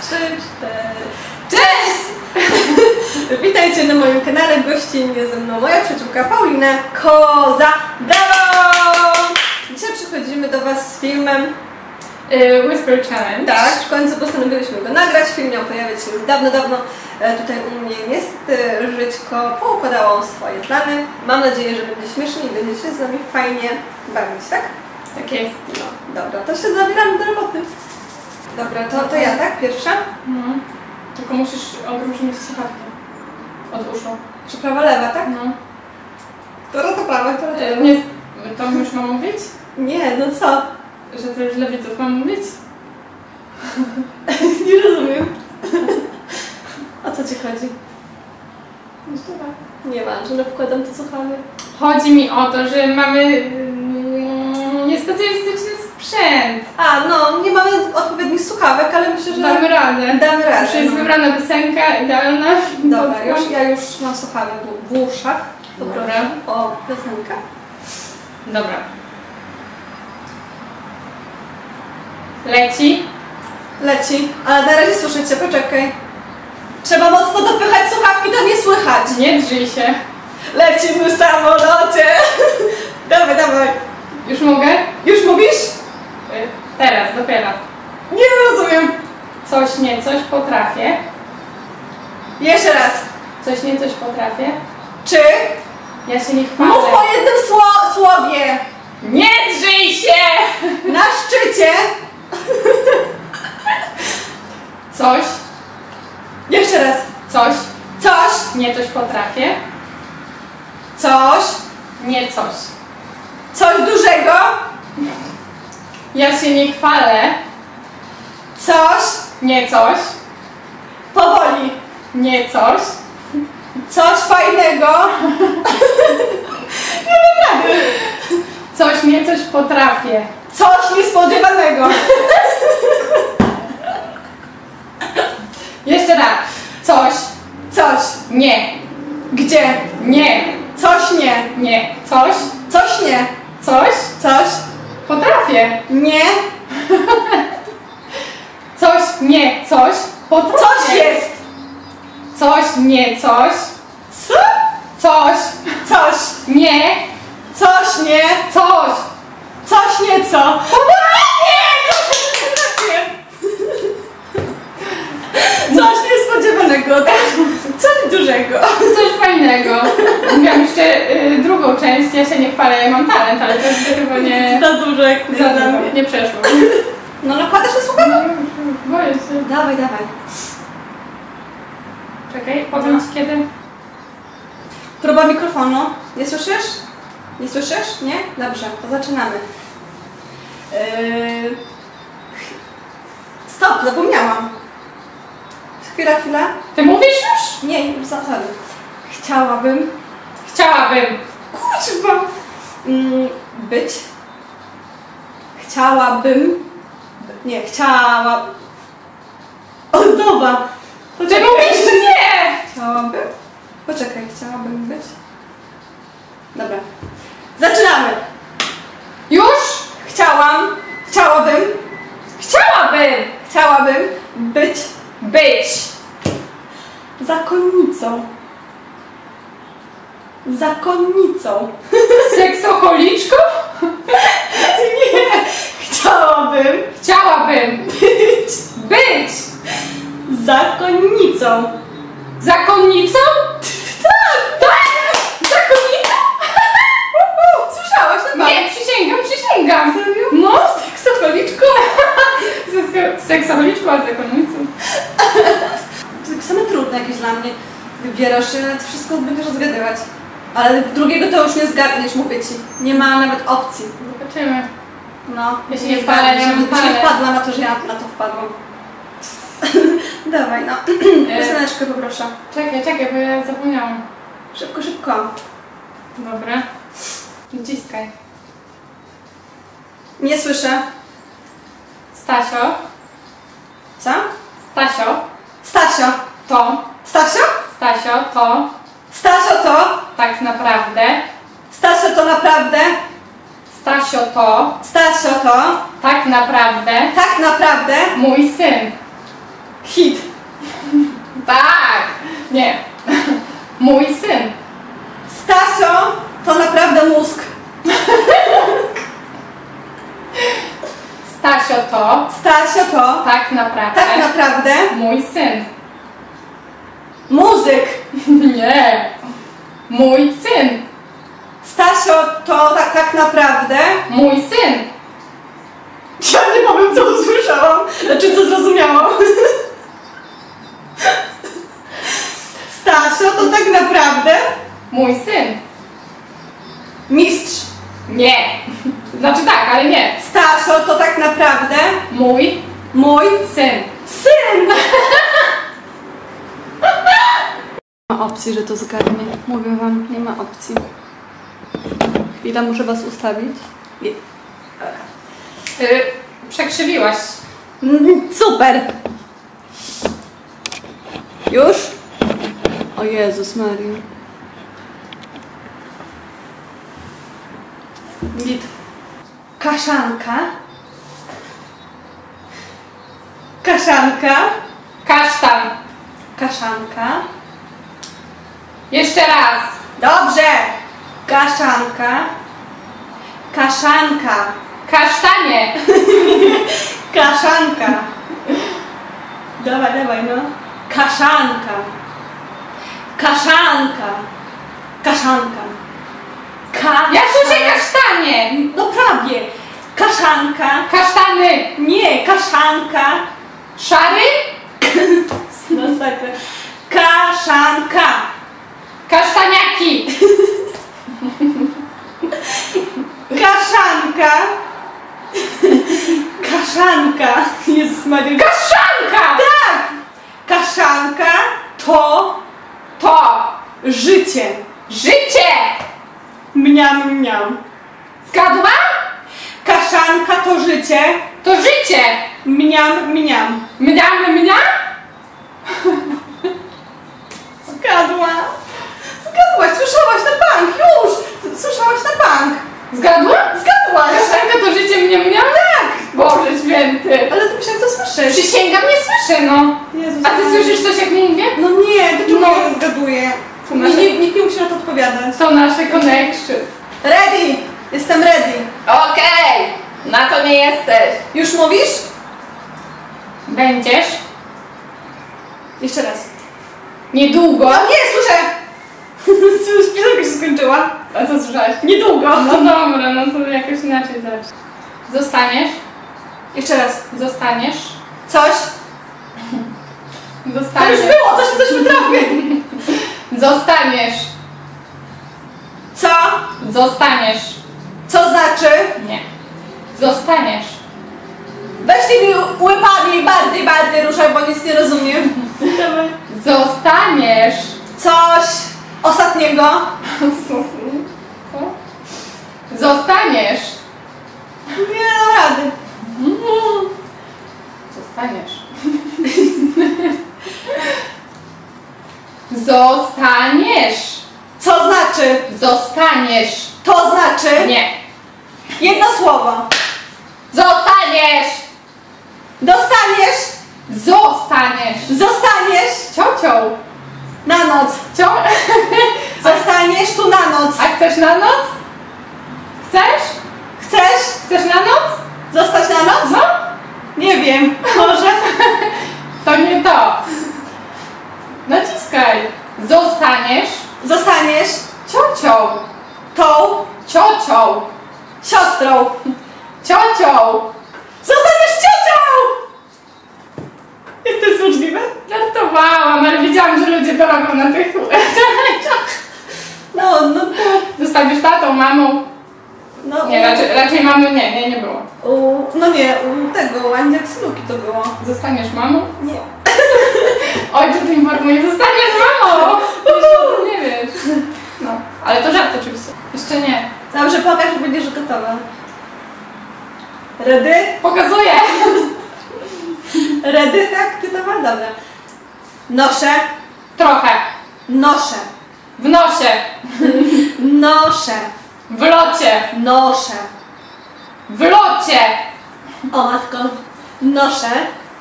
trzy, cztery. Cześć! Witajcie na moim kanale. Gościnnie ze mną moja przyjaciółka Paulina Koza. Brawo! Dzisiaj przychodzimy do Was z filmem. Y, Whisper Challenge. Tak, w końcu postanowiłyśmy go nagrać. Film miał pojawić się już dawno, dawno. E, Tutaj u mnie niestety żyćko poukładało swoje plany. Mam nadzieję, że będzie śmiesznie i będzie się z nami fajnie bawić, tak? Tak jest. No, dobra, to się zabieramy do roboty. Dobra, to, to ja, tak? Pierwsza? No. Tylko musisz odróżnić słuchawki od uszu. Czy prawa, lewa, tak? No. Która to prawa, która to Y, lewa? nie, to już mam mówić? Nie, no co? Że to już dla widzów mam mówić? Nie rozumiem. O co Ci chodzi? Jeszcze raz. Nie ma, że nakładam to słuchamy. Chodzi mi o to, że mamy mm, niespecjalistyczny sprzęt. A, no, nie mamy odpowiednich słuchawek, ale myślę, że Damy radę. damy radę. Już jest no. wybrana piosenka idealna. Dobra, już, ja już mam słuchawek w, w uszach. Poproszę o piosenkę. Dobra. Leci. Leci, ale na razie słyszę Cię, poczekaj. Trzeba mocno dopychać słuchawki, to nie słychać. Nie drzyj się. Lecimy w samolocie. dawaj, dawaj. Już mogę? Już mówisz? Y, Teraz, dopiero. Nie rozumiem. Coś, nie coś potrafię. Jeszcze raz. Coś, nie coś potrafię. Czy? Ja się nie chwalę. Mów po jednym sło- słowie. Nie drzyj się! Na szczycie. Coś, Jeszcze raz. coś, Coś, nie coś potrafię. coś, Nie coś. coś dużego, Ja się nie chwalę. coś, Nie coś. powoli, Nie coś. coś fajnego, Coś, nie coś potrafię. coś niespodziewanego, Jeszcze raz. Coś, coś, nie, gdzie, nie, coś nie, nie. Coś, coś nie, coś, coś, potrafię. nie, Coś, nie, coś, potrafię. coś jest, Coś, nie, coś. co? Coś, Coś, nie, coś nie, coś. coś nieco. Coś niespodziewanego, coś, coś dużego. Coś fajnego. Mówiłam jeszcze y, drugą część, ja się nie chwalę, ja mam talent, ale to jest chyba nie... Za dużo jak Za dużo, nie przeszło. No nakładasz na słuchawkę? Boję się. Dawaj, dawaj. Czekaj, powiem ci kiedy. Próba mikrofonu. Nie słyszysz? Nie słyszysz? Nie? Dobrze, to zaczynamy. Yy... Stop, zapomniałam. Chwila, chwila. Ty mówisz już? Nie, już zasady. Chciałabym Chciałabym. Kurwa! Mm, być. Chciałabym. Nie, chciała. O, dobra! Ty Poczekaj. mówisz czy nie? Chciałabym. Poczekaj, chciałabym być. Dobra. Zaczynamy! Już? Chciałam. Chciałabym. Chciałabym Chciałabym być być zakonnicą. Zakonnicą. seksocholiczką? Nie! Chciałabym Chciałabym być być zakonnicą. zakonnicą? Tak! Tak! Zakonnicą? Słyszałaś? Nie, przysięgam, przysięgam. Serio? No, Seksocholiczką? Sekso- seksocholiczką, a zakonnicą. To jakieś dla mnie. Wybierasz się, nawet wszystko będziesz rozgadywać. Ale drugiego to już nie zgadniesz, mówię ci. Nie ma nawet opcji. Zobaczymy. No, Ja się nie nie żebym wpalę. nie wpadła na to, że ja na to wpadłam. Dawaj, no. E, Pioseneczkę poproszę. Czekaj, czekaj, bo ja zapomniałam. Szybko, szybko. Dobra. Naciskaj. Nie słyszę. Stasio. Co? Stasio. Stasio. To. Stasio? Stasio to Stasio to? tak naprawdę. Stasio to naprawdę? Stasio to Stasio to? tak naprawdę Tak naprawdę? mój syn. Hit. Tak! Nie. Mój syn. Stasio to naprawdę mózg. Stasio to Stasio to tak naprawdę tak naprawdę mój syn. Muzyk. Nie. Mój syn. Stasio to tak, tak naprawdę. Mój syn. Ja nie powiem, co usłyszałam. Znaczy, co zrozumiałam. Stasio to tak naprawdę Mój syn. mistrz. Nie. Znaczy tak, ale nie. Stasio to tak naprawdę Mój mój syn. syn. Nie ma opcji, że to zgadnie. Mówię wam, nie ma opcji. Chwila, muszę was ustawić. Nie. Y, przekrzywiłaś. Mm, Super! Już? O Jezus Maria. Git. Kaszanka. Kaszanka. Kasztan. Kaszanka. Jeszcze raz. Dobrze! Kaszanka. Kaszanka. Kasztanie. Kaszanka. Dawaj, dawaj, no. Kaszanka. Kaszanka. Kaszanka. Ka Ja słyszę kasztanie. No prawie. Kaszanka. Kasztany. Nie, kaszanka. Szary. Masakra. Kaszanka. Kasztaniaki. Kaszanka. Kaszanka. Kaszanka. Tak! Kaszanka to To życie. życie. Mniam, mniam. Zgadła? Kaszanka to życie. To życie. Mniam, mniam. Mniam, mniam? Zgadła. Zgadłaś, słyszałaś na bank, już! Słyszałaś na bank. Zgadła? Zgadłaś. Kaszanka to życie mnie mniam? Tak! Boże święty. Ale ty musiałeś to słyszeć. Przysięgam, nie słyszę, no. Jezus A ty Maria. słyszysz coś jak mówię? No nie, dlaczego No. ja nie zgaduję? To Nie, nasze- nie, nikt nie musi na to odpowiadać. To nasze connection. Ready! Jestem ready. Okej, na to nie jesteś. Już mówisz? Będziesz Jeszcze raz. niedługo. No nie, słyszę! Już piosenka się skończyła. A co słyszałaś? Niedługo. No dobra, no to jakoś inaczej zacznij. Zostaniesz? Jeszcze raz. Zostaniesz? Coś? To już Zostaniesz. było, coś, coś potrafię. Zostaniesz. Co? Zostaniesz. Co znaczy? Nie. Zostaniesz. Weźcie mi łapami bardziej, bardziej ruszaj, bo nic nie rozumiem. Zostaniesz. Coś ostatniego. Zostaniesz. Nie dam rady. Zostaniesz. Zostaniesz. Co znaczy? Zostaniesz. To znaczy? Nie. Jedno słowo. Zostaniesz. Dostaniesz, Zostaniesz. zostaniesz Ciocią. na noc. Cio... Zostaniesz tu na noc. A chcesz na noc? Chcesz? Chcesz Chcesz na noc? zostać na noc? No. Nie wiem. Może? To nie to. Naciskaj. Zostaniesz Zostaniesz ciocią. tą Ciocią. siostrą. Ciocią. Zostaniesz ciocią! Jak to jest możliwe? Żartowałam, ale wiedziałam, że ludzie to robią na tych No, no to... Zostawisz tatą, mamą? No, Nie, raczej, raczej mamy nie, nie, nie było. U, no nie, u tego, Andziak Luki to było. Zostaniesz mamą? Nie. Ojciec informuje, zostaniesz mamą! Uhu, nie wiesz. No, ale to żart oczywiście. Jeszcze nie. Dobrze, pokaż, że będziesz gotowa. Ready? Pokazuję! Ready, tak? Gotowa? Dobra. Noszę, Trochę. noszę, W nosie. noszę, W locie. noszę. W locie. O matko, noszę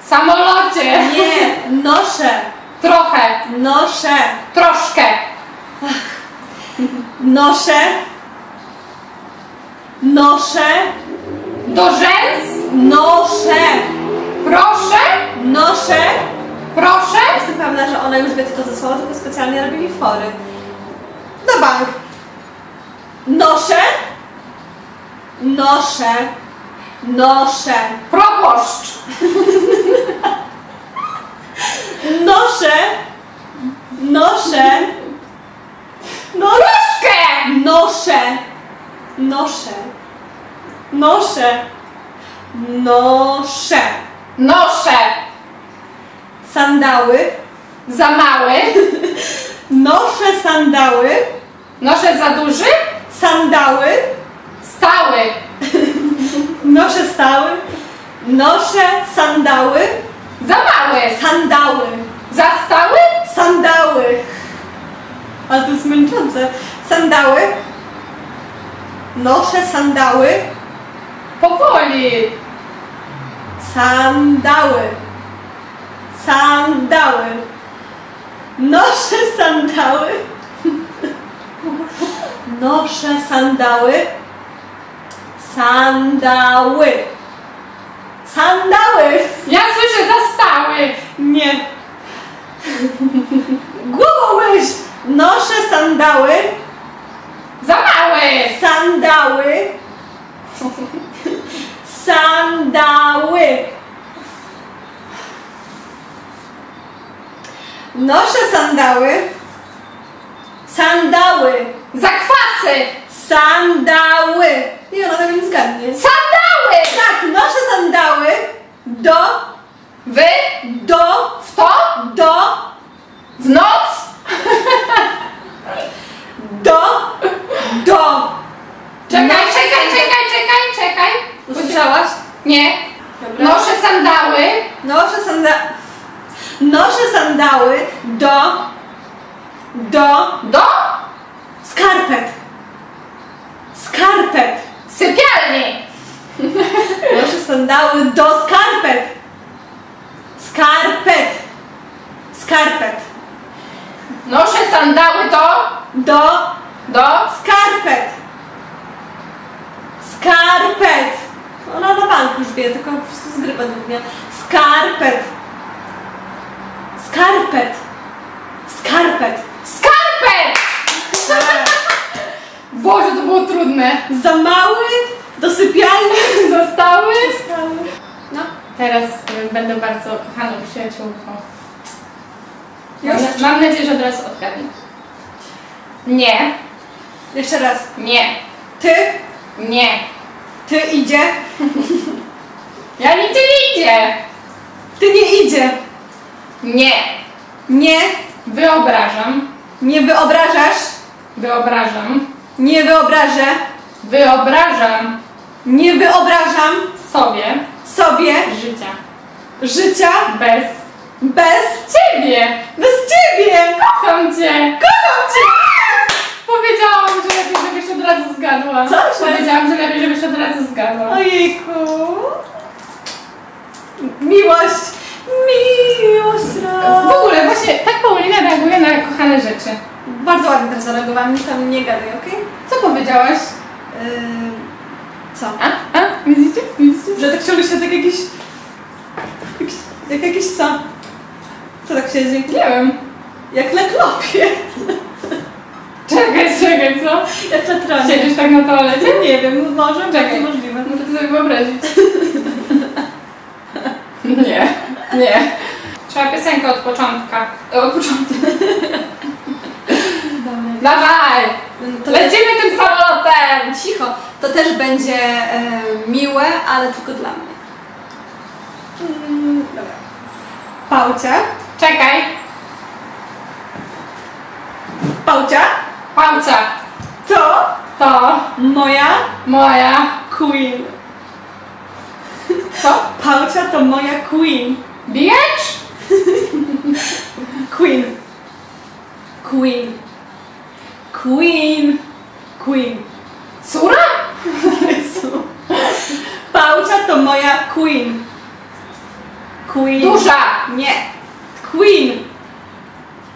Samolocie. Nie, noszę, Trochę. noszę, Troszkę. noszę, noszę, Do rzęs. noszę, Proszę. noszę. Proszę. Jestem pewna, że ona już wie, co to za słowo, tylko specjalnie robili fory. Na bank. Noszę, noszę, noszę, Proboszcz. noszę, noszę, no, Troszkę. noszę, noszę, noszę, noszę. Noszę. Sandały, Za mały. noszę sandały, Noszę za duży. sandały, Stały. noszę stały, noszę sandały, Za mały. sandały, Za stały. sandały. Ale to jest męczące. Sandały, noszę sandały, Powoli. Sandały, sandały, noszę sandały, noszę sandały, sandały, sandały. Ja słyszę za stały. Nie. Głową myśl. Noszę sandały, Za mały. sandały, sandały. Noszę sandały, sandały, Zakwasy. sandały. I ona tego nie zgadnie. Sandały. Tak, noszę sandały do, Wy. do, W to. do, W noc. do, do. Czekaj. Usłyszałaś? Nie. Dobra. Noszę sandały. Noszę sanda... Noszę sandały do... do... Do skarpet. Skarpet. sypialni. Noszę sandały do skarpet. Skarpet. Skarpet. Noszę sandały do. Do Do. skarpet. Skarpet. Ona na bank już wie, tylko po prostu zgrywa długie. Skarpet. Skarpet. Skarpet. Skarpet. Boże, to było trudne. Za mały do sypialni. Zostały. No. Teraz y, będę bardzo kochaną przyjaciółką. Już? Mam, mam nadzieję, że od razu odgadnę. Nie. Jeszcze raz. Nie. Ty, Nie. ty idzie. Ja nigdzie nie idzie. Ty nie idzie. Nie. Nie, Wyobrażam. nie wyobrażasz. Wyobrażam. Nie wyobrażę. Wyobrażam Nie wyobrażam sobie sobie życia życia bez bez ciebie. bez ciebie. Kocham cię. Kocham cię. Powiedziałam, że lepiej, żebyś od razu zgadła. Co? Powiedziałam, że lepiej, żebyś od razu zgadła. Ojejku. Miłość. Miłość. W ogóle właśnie tak Paulina reaguje na kochane rzeczy. Bardzo ładnie teraz zareagowałam, nic tam nie gadaj, okej? Co powiedziałaś? Yy, co? A? A? Widzicie? Widzicie? Że tak ciągle się jak jakiś... jakiś- Jak jakiś co? Co tak siedzi? Nie wiem. Jak na klopie. Czekaj, czekaj, co? Tronie. Siedzisz tak na toalecie? Nie wiem, może, Czekaj. możliwe. Muszę to sobie wyobrazić. Nie, nie. Trzeba piosenkę od początka. Od początku. Dawaj! To Lecimy tym samolotem! Cicho. To też będzie e, miłe, ale tylko dla mnie. Mm, dobra. Pałcia. Czekaj. Pałcia. Pałca. To To moja moja... queen. Co? Pałcia to moja queen. Bijacz? Queen. Queen. Queen. Queen. Córa? Jezu. Pałcia to moja queen. Queen. Duża! Nie. Queen.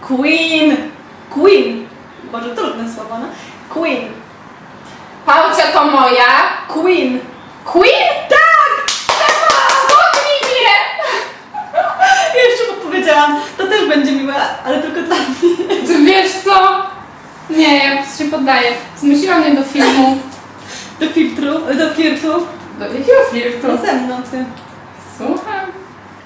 Queen. Queen. Boże, trudne słowo, no. Queen. Paucia to moja. Queen. Queen? Tak! Smutnij mnie! Jeszcze podpowiedziałam, to też będzie miłe, ale tylko dla mnie. Ty wiesz co? Nie, ja się poddaję. Zmusiła mnie do filmu. Do filtru, do flirtu. Do jakiego flirtu? To ze mną, ty. Słucham.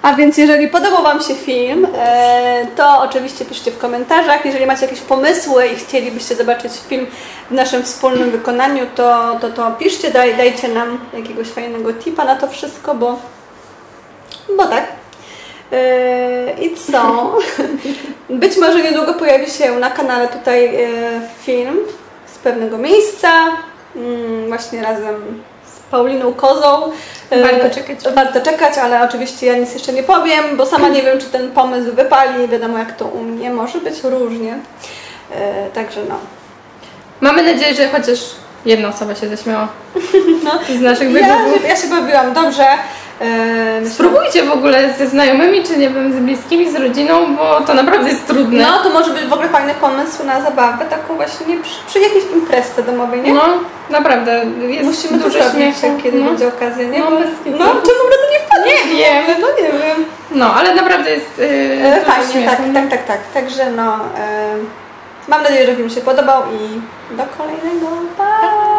A więc jeżeli podobał Wam się film, e, to oczywiście piszcie w komentarzach. Jeżeli macie jakieś pomysły i chcielibyście zobaczyć film w naszym wspólnym wykonaniu, to, to, to piszcie, daj, dajcie nam jakiegoś fajnego tipa na to wszystko, bo, bo tak. E, I co? Być może niedługo pojawi się na kanale tutaj e, film z pewnego miejsca, mm, właśnie razem Pauliną Kozą. E, Warto czekać. Warto czekać, ale oczywiście ja nic jeszcze nie powiem, bo sama nie wiem, czy ten pomysł wypali. Wiadomo, jak to u mnie może być różnie. E, także no. Mamy nadzieję, że chociaż jedna osoba się zaśmiała no. z naszych Ja, wybuchów. się- ja się bawiłam dobrze. E, Spróbujcie w ogóle ze znajomymi, czy nie wiem, z bliskimi, z rodziną, bo to naprawdę jest trudne. No, to może być w ogóle fajny pomysł na zabawę, taką właśnie przy, przy jakiejś imprezie domowej, nie? No, naprawdę. Jest Musimy to dużo zrobić, jak kiedy no. będzie okazja, nie? No, Bo- kitu. no, czemu to nie wpadło? Nie wiem. No nie wiem. no, ale naprawdę jest yy, fajnie, śmiechu. tak, tak, tak, tak. Także no, e, mam nadzieję, że film się podobał i do kolejnego. Pa!